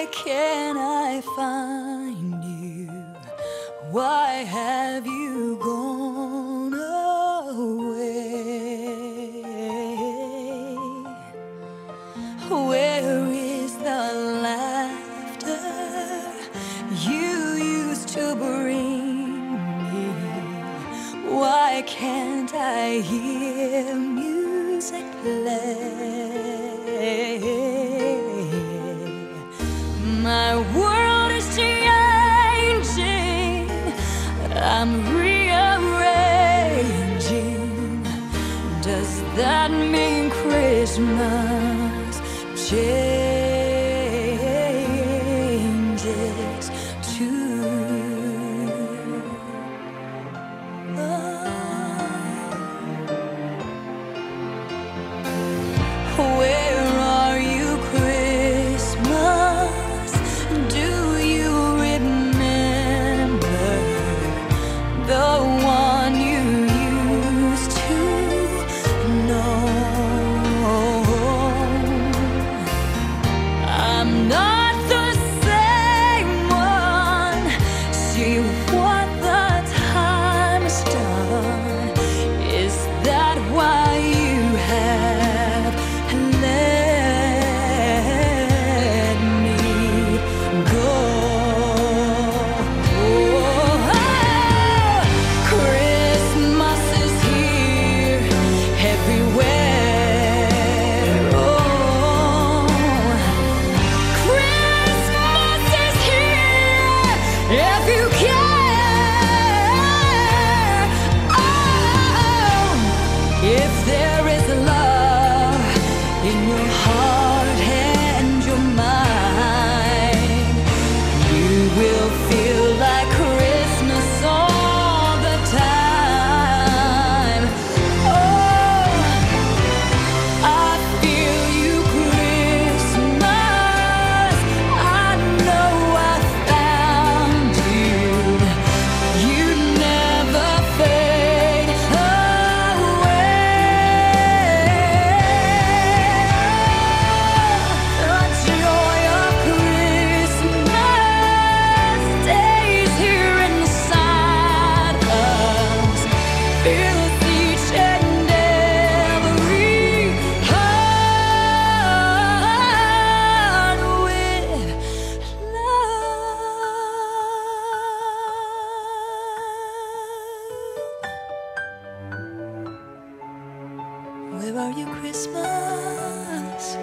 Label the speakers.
Speaker 1: Why can't I find you? Why have you gone away? Where is the laughter you used to bring me? Why can't I hear? I'm rearranging. Does that mean Christmas? Change? You. Where are you, Christmas?